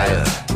fire.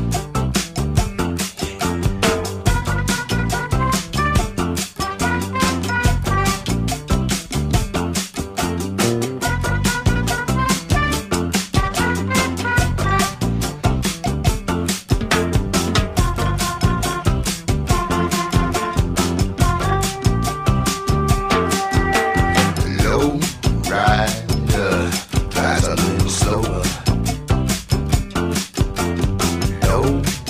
go.